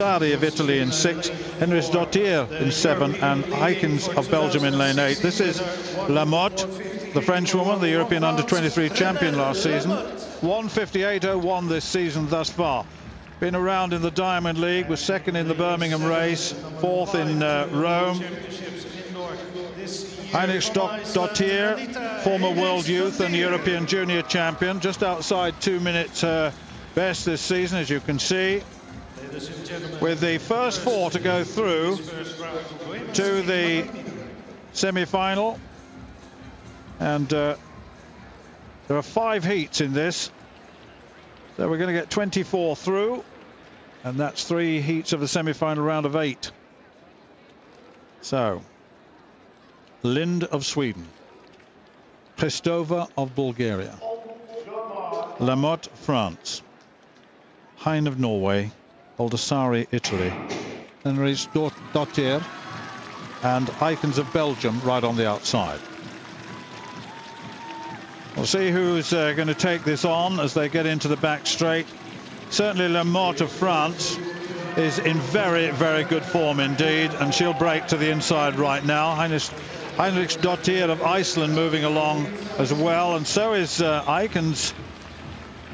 Sari of Italy in six, Henriksdottir in seven, and Eykens of Belgium in lane eight. This is Lamote, the Frenchwoman, the European Under-23 champion last season. 158.01 this season thus far. Been around in the Diamond League, was second in the Birmingham race, fourth in uh, Rome. Henriksdottir, former world youth and European junior champion, just outside two minutes uh, best this season, as you can see with the first four to go through to the semi-final. And uh, there are five heats in this. So we're going to get 24 through. And that's three heats of the semi-final round of eight. So, Lind of Sweden. Kristova of Bulgaria. Lamote, France. Hynne of Norway. Baldessari, Italy. Henriksdottir and Eykens of Belgium right on the outside. We'll see who's uh, going to take this on as they get into the back straight. Certainly Lamote of France is in very, very good form indeed, and she'll break to the inside right now. Heinrich, Henriksdottir of Iceland moving along as well, and so is uh, Eykens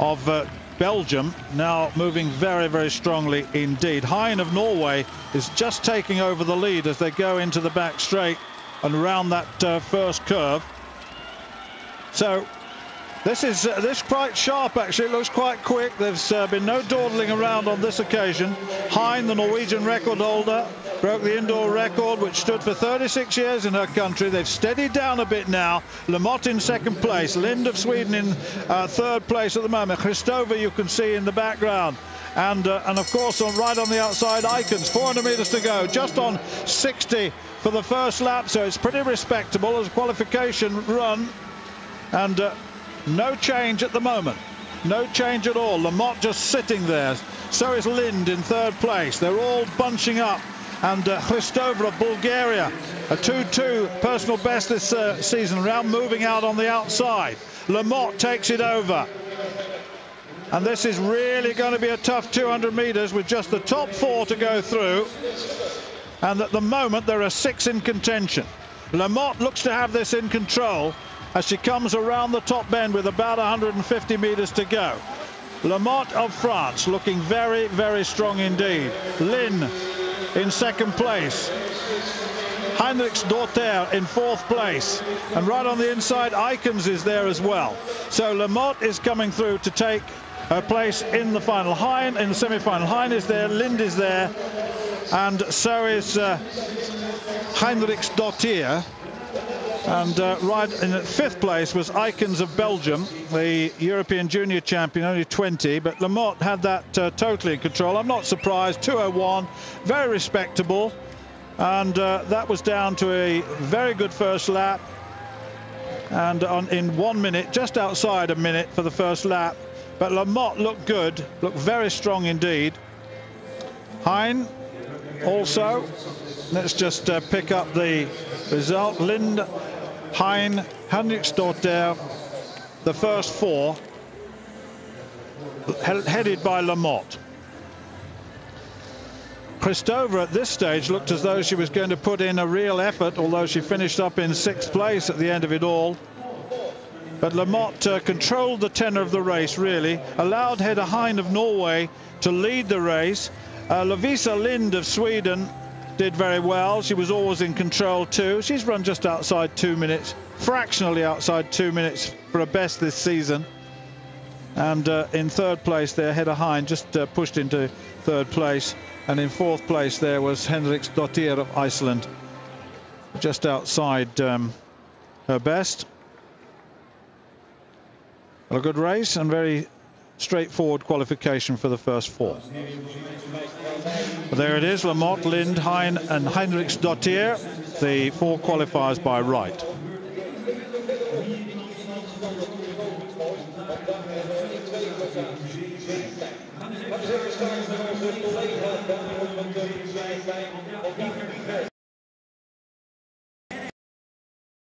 of uh, Belgium now moving very, very strongly indeed. Hynne of Norway is just taking over the lead as they go into the back straight and round that uh, first curve. So this is uh, this quite sharp actually. It looks quite quick. There's uh, been no dawdling around on this occasion. Hynne, the Norwegian record holder, broke the indoor record, which stood for 36 years in her country. They've steadied down a bit now. Lamote in second place, Lind of Sweden in uh, third place at the moment. Kristova, you can see in the background. And, uh, and of course, on, right on the outside, Eykens, 400 metres to go, just on 60 for the first lap, so it's pretty respectable as a qualification run. And uh, no change at the moment. No change at all. Lamote just sitting there. So is Lind in third place. They're all bunching up and uh, of Bulgaria, a 2-2 personal best this uh, season round, moving out on the outside. Lamote takes it over. And this is really going to be a tough 200 metres with just the top four to go through. And at the moment, there are six in contention. Lamote looks to have this in control as she comes around the top bend with about 150 metres to go. Lamote of France looking very, very strong indeed. Lynn in second place. Henriksdottir in fourth place. And right on the inside, Eykens is there as well. So Lamote is coming through to take her place in the final. Hynne in the semi-final. Hynne is there, Lind is there, and so is uh, Henriksdottir. And uh, right in fifth place was Eykens of Belgium, the European Junior Champion, only 20. But Lamote had that uh, totally in control. I'm not surprised. 201, very respectable. And uh, that was down to a very good first lap. And on, in one minute, just outside a minute for the first lap. But Lamote looked good, looked very strong indeed. Hynne also. Let's just uh, pick up the result. Lind Hynne, Henriksdottir, the first four, headed by Lamote. Christova at this stage looked as though she was going to put in a real effort, although she finished up in sixth place at the end of it all. But Lamote uh, controlled the tenor of the race, really, allowed Hedda Hynne of Norway to lead the race. Uh, Lovisa Lind of Sweden did very well. She was always in control too. She's run just outside two minutes, fractionally outside two minutes for a best this season. And uh, in third place there, Hedda Hynne just uh, pushed into third place. And in fourth place there was Henriksdottir of Iceland, just outside um, her best. Well, a good race and very straightforward qualification for the first four. There it is, Lamote, Lind, Hynne and Henriksdottir, the four qualifiers by right.